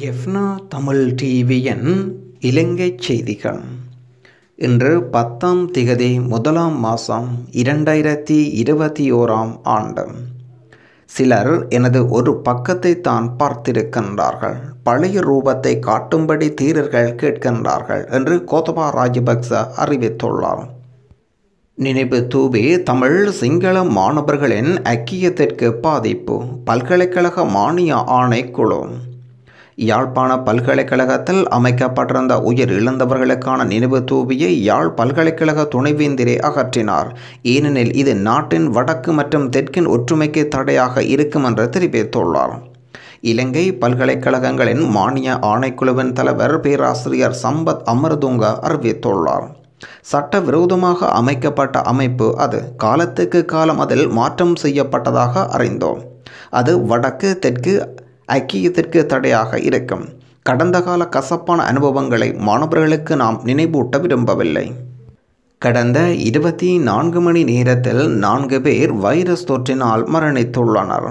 எஃப்னா தமிழ் டிவியின் இலங்கைச் செய்திகள். இன்று பத்தாம் திகதி முதலாம் மாதம் இரண்டாயிரத்தி இருபத்தி ஓராம் ஆண்டு. சிலர் எனது ஒரு பக்கத்தை தான் பார்த்திருக்கின்றார்கள். பழைய ரூபத்தை காட்டும்படி தீரர்கள் கேட்கின்றார்கள் என்று கோத்தபா ராஜபக்ச அறிவித்துள்ளார். நினைவு தூவி தமிழ் சிங்கள மாணவர்களின் ஐக்கியத்திற்கு பாதிப்பு. பல்கலைக்கழக மானிய ஆணைக்குழு. யாழ்ப்பாண பல்கலைக்கழகத்தில் அமைக்கப்பட்டிருந்த உயிர் இழந்தவர்களுக்கான நினைவு தூவியை யாழ் பல்கலைக்கழக துணைவேந்தரே அகற்றினார். ஏனெனில் இது நாட்டின் வடக்கு மற்றும் தெற்கின் ஒற்றுமைக்கு தடையாக இருக்கும் என்று தெரிவித்துள்ளார். இலங்கை பல்கலைக்கழகங்களின் மானிய ஆணைக்குழுவின் தலைவர் பேராசிரியர் சம்பத் அமர்துங்க அறிவித்துள்ளார். சட்டவிரோதமாக அமைக்கப்பட்ட அமைப்பு அது காலத்துக்கு காலம் அதில் மாற்றம் செய்யப்பட்டதாக அறிந்தோம். அது வடக்கு தெற்கு ஐக்கியத்திற்கு தடையாக இருக்கும். கடந்த கால கசப்பான அனுபவங்களை மாணவர்களுக்கு நாம் நினைவூட்ட விரும்பவில்லை. கடந்த இருபத்தி நான்கு மணி நேரத்தில் நான்கு பேர் வைரஸ் தொற்றினால் மரணித்துள்ளனர்.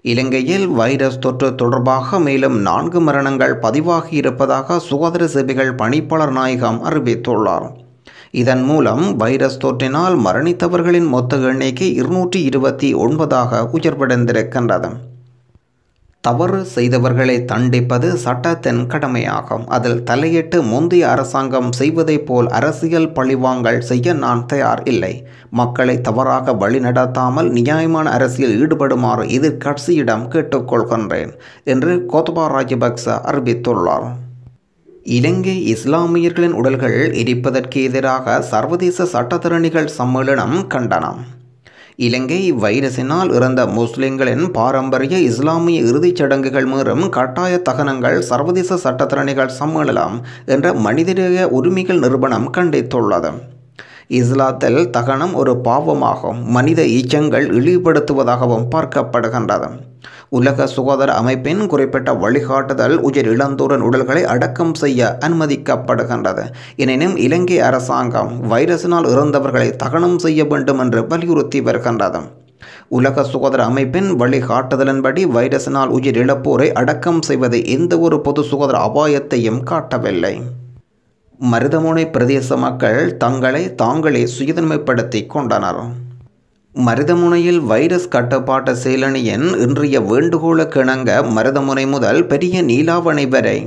இலங்கையில் வைரஸ் தொற்று தொடர்பாக மேலும் நான்கு மரணங்கள் பதிவாகி இருப்பதாக சுகாதார சேவைகள் பணிப்பாளர் நாயகம் அறிவித்துள்ளார். இதன் மூலம் வைரஸ் தொற்றினால் மரணித்தவர்களின் மொத்த எண்ணிக்கை இருநூற்றி இருபத்தி ஒன்பதாக உயர்வடைந்திருக்கின்றது. தவறு செய்தவர்களை தண்டிப்பது சட்டத்தின் கடமையாகும். அதில் தலையிட்டு முந்தைய அரசாங்கம் செய்வதைப் போல் அரசியல் பழிவாங்கல் செய்ய நான் தயார் இல்லை. மக்களை தவறாக வழிநடத்தாமல் நியாயமான அரசியல் ஈடுபடுமாறு எதிர்கட்சியிடம் கேட்டுக்கொள்கின்றேன் என்று கோத்தபா ராஜபக்ச அறிவித்துள்ளார். இலங்கை இஸ்லாமியர்களின் உடல்கள் எரிப்பதற்கு எதிராக சர்வதேச சட்டத்திறனிகள் சம்மேளனம் கண்டனம். இலங்கை வைரஸினால் இறந்த முஸ்லிம்களின் பாரம்பரிய இஸ்லாமிய இறுதிச் சடங்குகள் மீறும் கட்டாய தகனங்கள் சர்வதேச சட்டத்திறனிகள் சம்மேளனம் என்ற மனிதநேய உரிமைகள் நிறுவனம் கண்டித்துள்ளது. இஸ்லாத்தில் தகனம் ஒரு பாவமாகவும் மனித ஈச்சங்கள் இழிவுபடுத்துவதாகவும் பார்க்கப்படுகின்றது. உலக சுகாதார அமைப்பின் குறிப்பிட்ட வழிகாட்டுதல் உயிர் இளந்தோரன் உடல்களை அடக்கம் செய்ய அனுமதிக்கப்படுகின்றது. எனினும் இலங்கை அரசாங்கம் வைரஸினால் இறந்தவர்களை தகனம் செய்ய வேண்டும் என்று வலியுறுத்தி வருகின்றது. உலக சுகாதார அமைப்பின் வழிகாட்டுதலின்படி வைரஸினால் உயிர் இழப்போரை அடக்கம் செய்வது எந்த ஒரு பொது சுகாதார அபாயத்தையும் காட்டவில்லை. மருதமுனை பிரதேச மக்கள் தங்களை தாங்களே சுயதன்மைப்படுத்தி கொண்டனர். மருதமுனையில் வைரஸ் கட்டுப்பாட்டு செயலணியின் இன்றைய வேண்டுகோளுக்கிணங்க மருதமுனை முதல் பெரிய நீலாவணை வரை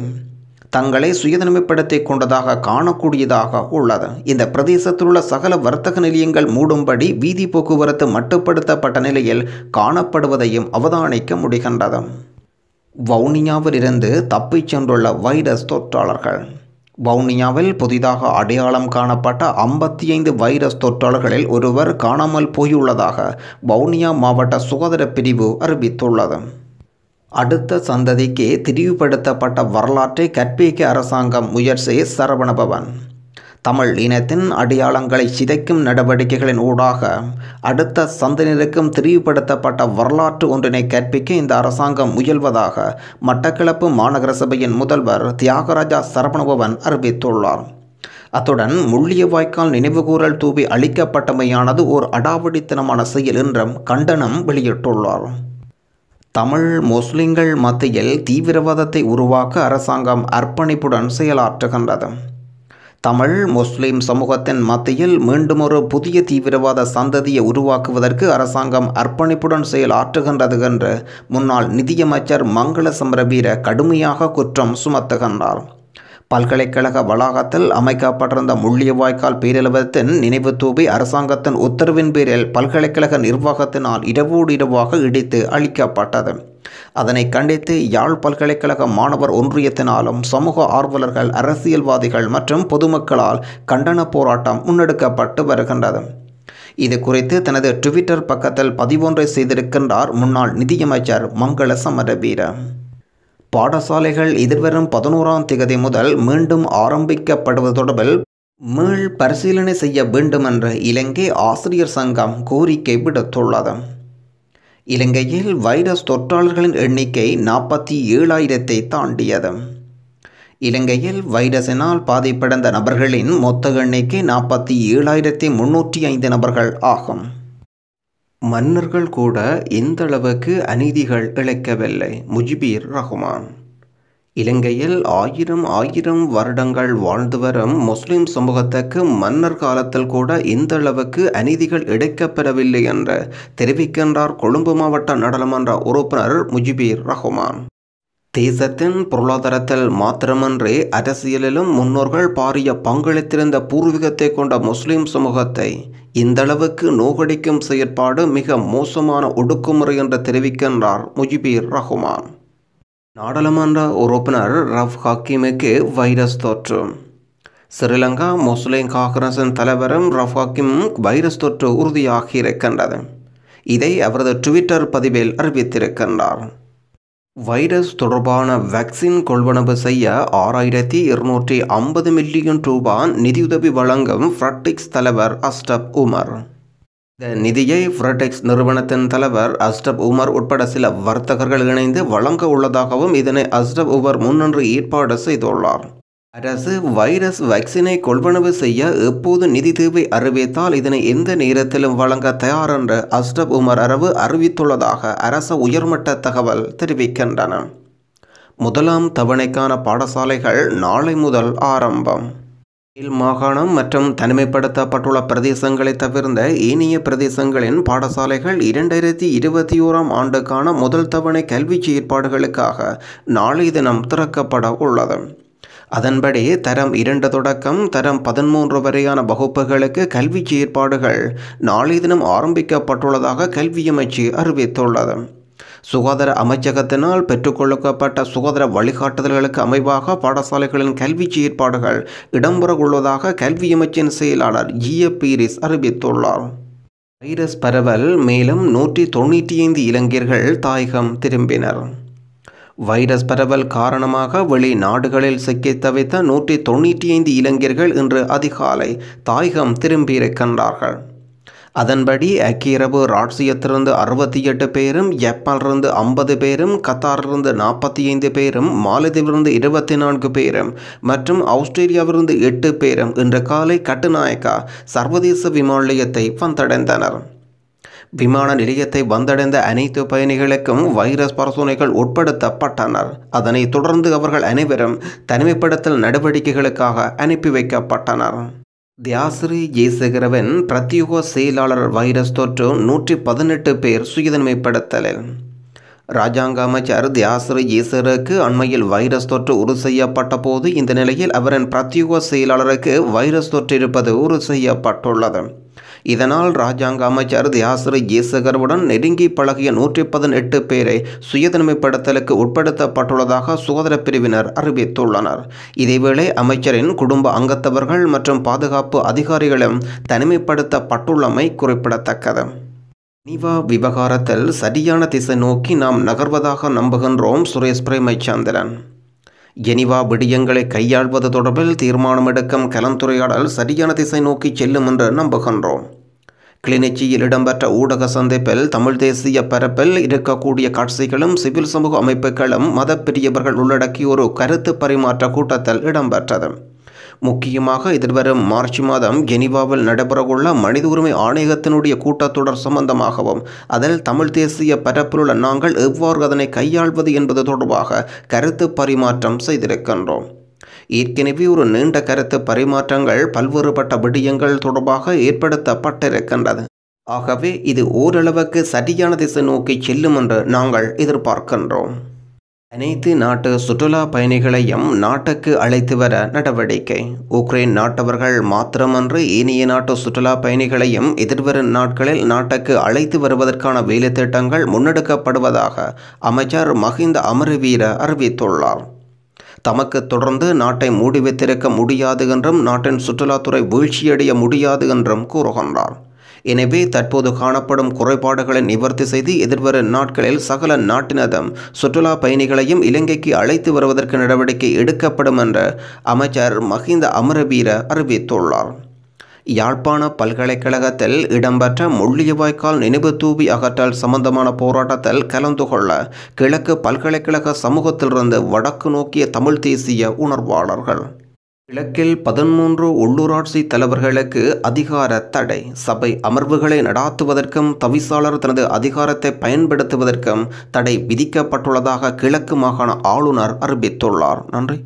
தங்களை சுயதனிமைப்படுத்தி கொண்டதாக காணக்கூடியதாக உள்ளது. இந்த பிரதேசத்தில் உள்ள சகல வர்த்தக நிலையங்கள் மூடும்படி வீதி போக்குவரத்து மட்டுப்படுத்தப்பட்ட நிலையில் காணப்படுவதையும் அவதானிக்க முடிகின்றது. வவுனியாவிலிருந்து தப்பிச் சென்றுள்ள வைரஸ் தொற்றாளர்கள். வவுனியாவில் புதிதாக அடையாளம் காணப்பட்ட ஐம்பத்தி ஐந்து வைரஸ் தொற்றாளர்களில் ஒருவர் காணாமல் போயுள்ளதாக வவுனியா மாவட்ட சுகாதார பிரிவு அறிவித்துள்ளது. அடுத்த சந்ததிக்கு திரிவுபடுத்தப்பட்ட வரலாற்றை கற்பிக்க அரசாங்கம் முயற்சி சரவணபவன் தமிழ் இனத்தின் அடையாளங்களை சிதைக்கும் நடவடிக்கைகளின் ஊடாக அடுத்த சந்ததியினருக்கும் தெரிவுபடுத்தப்பட்ட வரலாற்று ஒன்றினை கற்பிக்க இந்த அரசாங்கம் முயல்வதாக மட்டக்களப்பு மாநகர சபையின் முதல்வர் தியாகராஜா சரவணபவன் அறிவித்துள்ளார். அத்துடன் முள்ளியவாய்க்கால் நினைவுகூரல் தூவி அளிக்கப்பட்டமையானது ஓர் அடாவடித்தனமான செயல் என்றும் கண்டனம் வெளியிட்டுள்ளார். தமிழ் முஸ்லிம்கள் மத்தியில் தீவிரவாதத்தை உருவாக்க அரசாங்கம் அர்ப்பணிப்புடன் செயலாற்றுகின்றது. தமிழ் முஸ்லிம் சமூகத்தின் மத்தியில் மீண்டும் ஒரு புதிய தீவிரவாத சந்ததியை உருவாக்குவதற்கு அரசாங்கம் அர்ப்பணிப்புடன் செயலாற்றுகின்றது என்று முன்னாள் நிதியமைச்சர் மங்கள சமரவீர கடுமையாக குற்றம் சுமத்துகின்றார். பல்கலைக்கழக வளாகத்தில் அமைக்கப்பட்டிருந்த முள்ளியவாய்க்கால் பேரலுவத்தின் நினைவு தூவி அரசாங்கத்தின் உத்தரவின் பேரில் பல்கலைக்கழக நிர்வாகத்தினால் இரவோடு இரவாக இடித்து அளிக்கப்பட்டது அதனை கண்டித்து யாழ் பல்கலைக்கழக மாணவர் ஒன்றியத்தினாலும் சமூக ஆர்வலர்கள் அரசியல்வாதிகள் மற்றும் பொதுமக்களால் கண்டன போராட்டம் முன்னெடுக்கப்பட்டு வருகின்றது. இது குறித்து தனது ட்விட்டர் பக்கத்தில் பதிவொன்றை செய்திருக்கின்றார் முன்னாள் நிதியமைச்சர் மங்கள சமரவீர. பாடசாலைகள் எதிர்வரும் பதினோராம் திகதி முதல் மீண்டும் ஆரம்பிக்கப்படுவது தொடர்பில் மீள் பரிசீலனை செய்ய வேண்டும் என்று இலங்கை ஆசிரியர் சங்கம் கோரிக்கை விடுத்துள்ளது. இலங்கையில் வைரஸ் தொற்றாளர்களின் எண்ணிக்கை நாற்பத்தி ஏழாயிரத்தை தாண்டியது. இலங்கையில் வைரஸினால் பாதிப்படைந்த நபர்களின் மொத்த எண்ணிக்கை நாற்பத்தி ஏழாயிரத்தி முன்னூற்றி ஐந்து நபர்கள் ஆகும். மன்னர்கள் கூட இந்த அளவுக்கு அநீதிகள் இழைக்கவில்லை. முஜிபீர் ரஹ்மான். இலங்கையில் ஆயிரம் ஆயிரம் வருடங்கள் வாழ்ந்து வரும் முஸ்லிம் சமூகத்துக்கு மன்னர் காலத்தில் கூட இந்த அளவுக்கு அநீதிகள் இழைக்கப்பெறவில்லை என்று தெரிவிக்கின்றார் கொழும்பு மாவட்ட நாடாளுமன்ற உறுப்பினர் முஜிபீர் ரஹ்மான். தேசத்தின் பொருளாதாரத்தில் மாத்திரமன்றி அரசியலிலும் முன்னோர்கள் பாரிய பங்களித்திருந்த பூர்வீகத்தை கொண்ட முஸ்லிம் சமூகத்தை இந்தளவுக்கு நோகடிக்கும் செயற்பாடு மிக மோசமான ஒடுக்குமுறை என்று தெரிவிக்கின்றார் முஜிபீர் ரஹ்மான். நாடாளுமன்ற உறுப்பினர் ரஃப் ஹக்கீமுக்கு வைரஸ் தொற்று. ஸ்ரீலங்கா முஸ்லிம் காங்கிரசின் தலைவரும் ரஃப் ஹக்கீம் வைரஸ் தொற்று உறுதியாகியிருக்கின்றது இதை அவரது ட்விட்டர் பதிவில் அறிவித்திருக்கின்றார். வைரஸ் தொடர்பான வேக்சின் கொள்வனவு செய்ய ஆறாயிரத்தி இருநூற்றி ஐம்பது மில்லியன் ரூபாய் நிதியுதவி வழங்கும் ஃப்ரட்டிக்ஸ் தலைவர் அஸ்டப் உமர். இந்த நிதியை ஃப்ரடெக்ஸ் நிறுவனத்தின் தலைவர் அஸ்டப் உமர் உட்பட சில வர்த்தகர்கள் இணைந்து வழங்க உள்ளதாகவும் இதனை அஸ்டப் உமர் முன்னின்று ஏற்பாடு செய்துள்ளார். அரசு வைரஸ் வேக்சினை கொள்வனவு செய்ய எப்போது நிதி தேவை அறிவித்தால் இதனை எந்த நேரத்திலும் வழங்க தயார் என்று அஸ்டப் உமர் அரவு அறிவித்துள்ளதாக அரச உயர்மட்ட தகவல் தெரிவிக்கின்றன. முதலாம் தவணைக்கான பாடசாலைகள் நாளை முதல் ஆரம்பம். மேல் மாகாணம் மற்றும் தனிமைப்படுத்தப்பட்டுள்ள பிரதேசங்களை தவிர்ந்த ஏனைய பிரதேசங்களின் பாடசாலைகள் இரண்டாயிரத்தி இருபத்தி ஓராம் ஆண்டுக்கான முதல் தவணை கல்விச் செயற்பாடுகளுக்காக நாளை தினம் திறக்கப்பட உள்ளது. அதன்படி தரம் இரண்டு தொடக்கம் தரம் பதிமூன்று வரையான வகுப்புகளுக்கு கல்வி ஏற்பாடுகள் நாளை தினம் ஆரம்பிக்கப்பட்டுள்ளதாக கல்வி அமைச்சு அறிவித்துள்ளது. சுகாதார அமைச்சகத்தினால் பெற்றுக்கொள்ளப்பட்ட சுகாதார வழிகாட்டுதல்களுக்கு அமைவாக பாடசாலைகளின் கல்வி செயற்பாடுகள் இடம்பெற உள்ளதாக கல்வி அமைச்சின் செயலாளர் ஜிய பீரிஸ் அறிவித்துள்ளார். வைரஸ் பரவல் மேலும் நூற்றி தொண்ணூற்றி ஐந்து இளைஞர்கள் தாயகம் திரும்பினர். வைரஸ் பரவல் காரணமாக வெளிநாடுகளில் சிக்கி தவித்த நூற்றி தொண்ணூற்றி ஐந்து இளைஞர்கள் இன்று அதிகாலை தாயகம் திரும்பியிருக்கின்றார்கள் அதன்படி அக்கிரவு ராட்சியத்திலிருந்து அறுபத்தி எட்டு பேரும் ஜப்பானிலிருந்து ஐம்பது பேரும் கத்தாரிலிருந்து நாற்பத்தி ஐந்து பேரும் மாலத்தீவிலிருந்து இருபத்தி நான்கு பேரும் மற்றும் ஆஸ்திரேலியாவிலிருந்து எட்டு பேரும் இன்று காலை கட்டுநாயக்கா சர்வதேச விமான நிலையத்தை வந்தடைந்தனர். விமான நிலையத்தை வந்தடைந்த அனைத்து பயணிகளுக்கும் வைரஸ் பரிசோதனைகள் உட்படுத்தப்பட்டனர். அதனைத் தொடர்ந்து அவர்கள் அனைவரும் தனிமைப்படுத்தல் நடவடிக்கைகளுக்காக அனுப்பி வைக்கப்பட்டனர். தியாசிரி ஜெயசேகரவின் பிரத்யோக செயலாளர் வைரஸ் தொற்று நூற்றி பதினெட்டு பேர் சுயதன்மைப்படுத்தலில் ராஜாங்க அமைச்சர் தியாசிரி ஜெயசேகருக்கு அண்மையில் வைரஸ் தொற்று உறுதி செய்யப்பட்ட போது இந்த நிலையில் அவரின் பிரத்யோக செயலாளருக்கு வைரஸ் தொற்று இருப்பது உறுதி செய்யப்பட்டுள்ளது. இதனால் ராஜாங்க அமைச்சர் தியாசிரி ஜெயசேகருடன் நெருங்கி பழகிய நூற்றி பதினெட்டு பேரை சுயதனிமைப்படுத்தலுக்கு உட்படுத்தப்பட்டுள்ளதாக சுகாதார பிரிவினர் அறிவித்துள்ளனர். இதேவேளை அமைச்சரின் குடும்ப அங்கத்தவர்கள் மற்றும் பாதுகாப்பு அதிகாரிகளும் தனிமைப்படுத்தப்பட்டுள்ளமை குறிப்பிடத்தக்கது. நிவா விவகாரத்தில் சரியான திசை நோக்கி நாம் நகர்வதாக நம்புகின்றோம் சுரேஷ் பிரேமச்சந்திரன். ஜெனிவா விடயங்களை கையாள்வது தொடர்பில் தீர்மானம் எடுக்கும் கலந்துரையாடல் சரியான திசை நோக்கி செல்லும் என்று நம்புகின்றோம். கிளிநொச்சியில் இடம்பெற்ற ஊடக சந்திப்பில் தமிழ் தேசிய பரப்பில் இருக்கக்கூடிய காட்சிகளும் சிவில் சமூக அமைப்புகளும் மதப்பிரியவர்கள் உள்ளடக்கிய ஒரு கருத்து பரிமாற்ற கூட்டத்தில் இடம்பெற்றது. முக்கியமாக எதிர்வரும் மார்ச் மாதம் கெனிவாவில் நடைபெறவுள்ள மனித உரிமை ஆணையகத்தினுடைய கூட்டத்தொடர் சம்பந்தமாகவும் அதில் தமிழ் தேசிய பரப்பிலுள்ள நாங்கள் எவ்வாறு அதனை கையாள்வது என்பது தொடர்பாக கருத்து பரிமாற்றம் செய்திருக்கின்றோம். ஏற்கனவே ஒரு நீண்ட கருத்து பரிமாற்றங்கள் பல்வேறுபட்ட விடயங்கள் தொடர்பாக ஏற்படுத்தப்பட்டிருக்கின்றது. ஆகவே இது ஓரளவுக்கு சரியான திசை நோக்கி செல்லும் என்று நாங்கள் எதிர்பார்க்கின்றோம். அனைத்து நாட்டு சுற்றுலா பயணிகளையும் நாட்டுக்கு அழைத்து வர நடவடிக்கை. உக்ரைன் நாட்டவர்கள் மாத்திரமன்று ஏனைய நாட்டு சுற்றுலா பயணிகளையும் எதிர்வரும் நாட்களில் நாட்டுக்கு அழைத்து வருவதற்கான வேலை திட்டங்கள் முன்னெடுக்கப்படுவதாக அமைச்சர் மஹிந்த அமரவீர அறிவித்துள்ளார். தமக்கு தொடர்ந்து நாட்டை மூடி வைத்திருக்க முடியாது என்றும் நாட்டின் சுற்றுலாத்துறை வீழ்ச்சியடைய முடியாது என்றும் கூறுகின்றார். எனவே தற்போது காணப்படும் குறைபாடுகளை நிவர்த்தி செய்து எதிர்வரும் நாட்களில் சகல நாட்டினதும் சுற்றுலா பயணிகளையும் இலங்கைக்கு அழைத்து வருவதற்கு நடவடிக்கை எடுக்கப்படும் என்று அமைச்சர் மஹிந்த அமரவீர அறிவித்துள்ளார். யாழ்ப்பாண பல்கலைக்கழகத்தில் இடம்பெற்ற முள்ளியவாய்க்கால் நினைவு தூவி அகற்றல் சம்பந்தமான போராட்டத்தில் கலந்து கொள்ள கிழக்கு பல்கலைக்கழக சமூகத்திலிருந்து வடக்கு நோக்கிய தமிழ் தேசிய உணர்வாளர்கள். கிழக்கில் பதிமூன்று உள்ளூராட்சி தலைவர்களுக்கு அதிகார தடை. சபை அமர்வுகளை நடாத்துவதற்கும் தவிசாளர் தனது அதிகாரத்தை பயன்படுத்துவதற்கும் தடை விதிக்கப்பட்டுள்ளதாக கிழக்கு மாகாண ஆளுநர் அறிவித்துள்ளார். நன்றி.